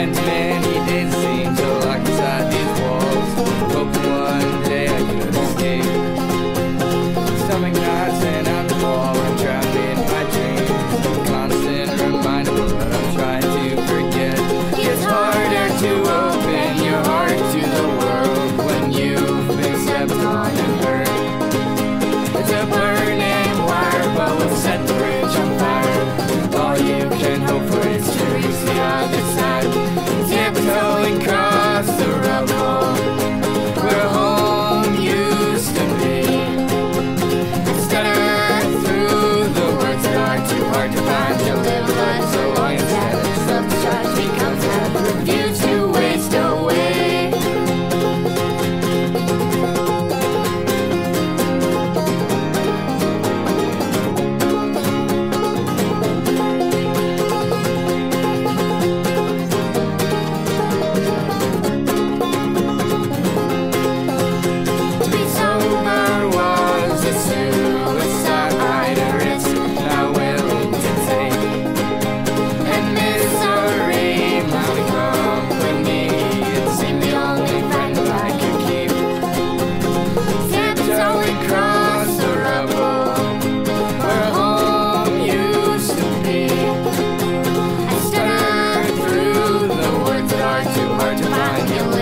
went there. hard to find your way.